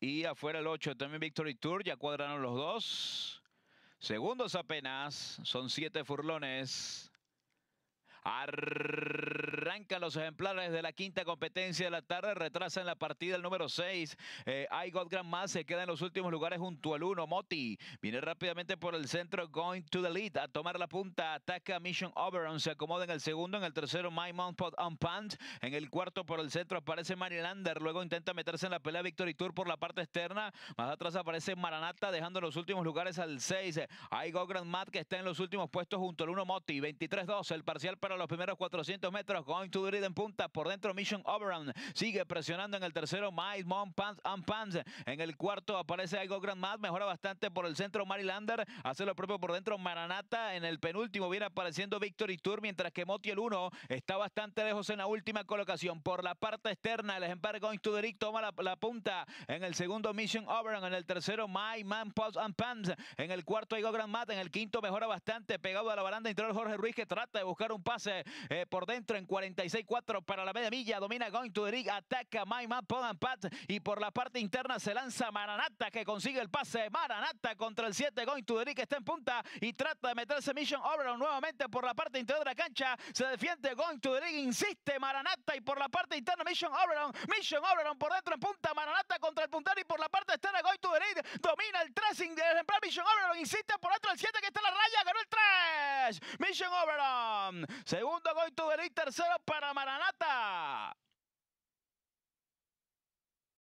Y afuera el 8 también Victory Tour. Ya cuadraron los dos. Segundos apenas. Son siete furlones. Arrancan los ejemplares de la quinta competencia de la tarde. Retrasan la partida el número 6. Eh, I Got Más se queda en los últimos lugares junto al 1. Moti viene rápidamente por el centro. Going to the lead. A tomar la punta. Ataca Mission Oberon. Se acomoda en el segundo. En el tercero, My Mount Pot on Pant. En el cuarto por el centro aparece Marilander. Luego intenta meterse en la pelea Victory Tour por la parte externa. Más atrás aparece Maranata dejando los últimos lugares al 6. I Got Grand Mat que está en los últimos puestos junto al 1 Moti. 23-2 el parcial para los primeros 400 metros. Going to lead en punta. Por dentro Mission Oberon. Sigue presionando en el tercero My Mom Pants and Pants. En el cuarto aparece algo Grand Mat. Mejora bastante por el centro Marilander. Hace lo propio por dentro Maranata. En el penúltimo viene apareciendo Victory Tour. Mientras que Moti el 1 está bastante lejos en la última colocación. Por la parte externa el ejemplar Going to the lead toma la, punta. En el segundo Mission Oberon. En el tercero My Man Pants and Pants. En el cuarto Algo Grand Mat. En el quinto mejora bastante pegado a la baranda interior Jorge Ruiz que trata de buscar un pase eh, por dentro en 46-4 para la media milla. Domina Going to the Rig, ataca Maima Podan Pat y por la parte interna se lanza Maranata que consigue el pase. Maranata contra el 7 Going to the que está en punta y trata de meterse Mission Oberon nuevamente por la parte interior de la cancha. Se defiende Going to the Rig, insiste Maranata y por la parte interna Mission Oberon. Mission Oberon por dentro en punta. Maranata contra el puntero y por la parte externa Going to the Rig. Domina el tracing del ejemplar Mission Oberon. Insiste por dentro el 7 que está en la raya. Ganó el 3. Mission Oberon. Segundo Rig. Tercero para Maranata.